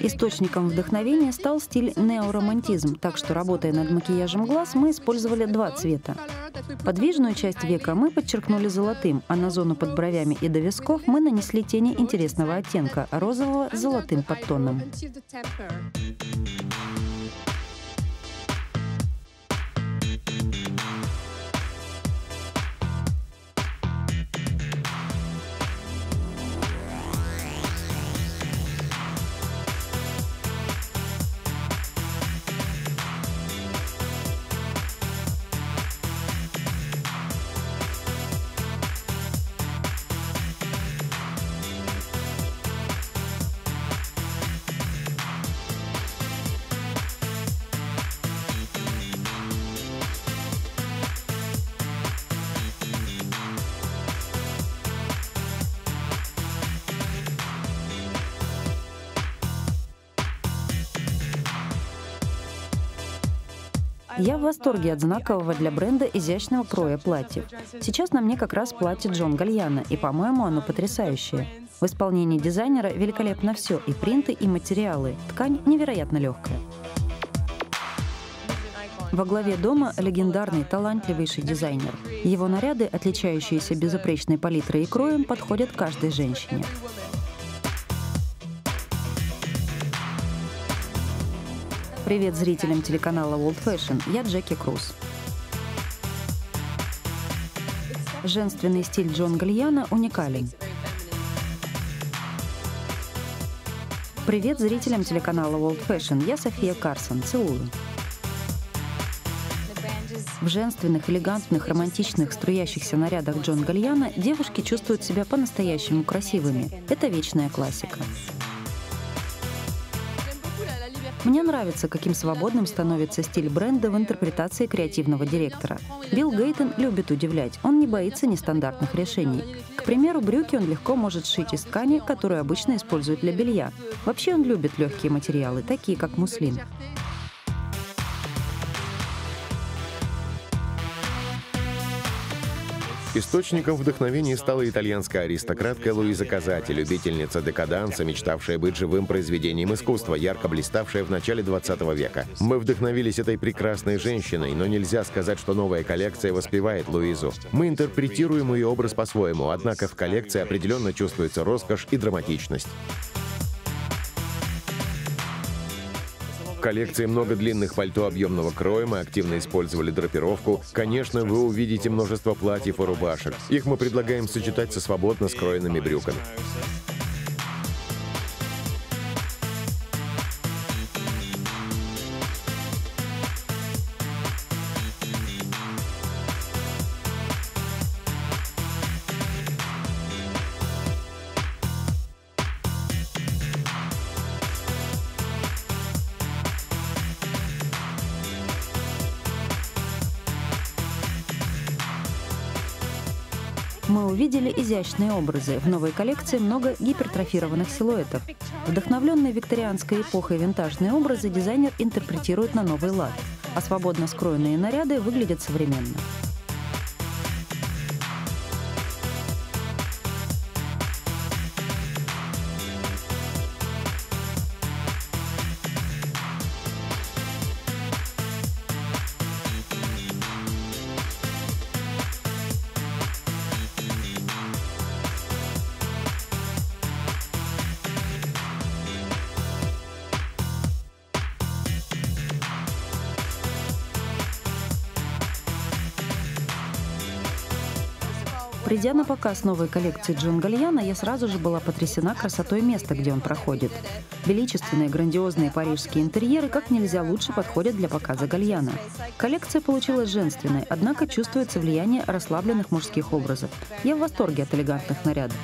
Источником вдохновения стал стиль неоромантизм, так что, работая над макияжем глаз, мы использовали два цвета. Подвижную часть века мы подчеркнули золотым, а на зону под бровями и до висков мы нанесли тени интересного оттенка – розового с золотым подтоном. Я в восторге от знакового для бренда изящного кроя платьев. Сейчас на мне как раз платье Джон Гальяна, и, по-моему, оно потрясающее. В исполнении дизайнера великолепно все, и принты, и материалы. Ткань невероятно легкая. Во главе дома легендарный, талантливейший дизайнер. Его наряды, отличающиеся безупречной палитрой и кроем, подходят каждой женщине. Привет зрителям телеканала World Fashion. Я Джеки Круз. Женственный стиль Джон Гальяна уникален. Привет зрителям телеканала World Fashion. Я София Карсон. Целую. В женственных, элегантных, романтичных, струящихся нарядах Джон Гальяна девушки чувствуют себя по-настоящему красивыми. Это вечная классика. Мне нравится, каким свободным становится стиль бренда в интерпретации креативного директора. Билл Гейтон любит удивлять, он не боится нестандартных решений. К примеру, брюки он легко может сшить из ткани, которую обычно используют для белья. Вообще он любит легкие материалы, такие как муслин. Источником вдохновения стала итальянская аристократка Луиза Казати, любительница декаданса, мечтавшая быть живым произведением искусства, ярко блиставшая в начале 20 века. Мы вдохновились этой прекрасной женщиной, но нельзя сказать, что новая коллекция воспевает Луизу. Мы интерпретируем ее образ по-своему, однако в коллекции определенно чувствуется роскошь и драматичность. В коллекции много длинных пальто объемного кроя, мы активно использовали драпировку. Конечно, вы увидите множество платьев и рубашек. Их мы предлагаем сочетать со свободно скроенными брюками. Мы увидели изящные образы. В новой коллекции много гипертрофированных силуэтов. Вдохновленные викторианской эпохой винтажные образы дизайнер интерпретирует на новый лад, а свободно скроенные наряды выглядят современно. Придя на показ новой коллекции Джон Гальяна, я сразу же была потрясена красотой места, где он проходит. Величественные, грандиозные парижские интерьеры как нельзя лучше подходят для показа Гальяна. Коллекция получилась женственной, однако чувствуется влияние расслабленных мужских образов. Я в восторге от элегантных нарядов.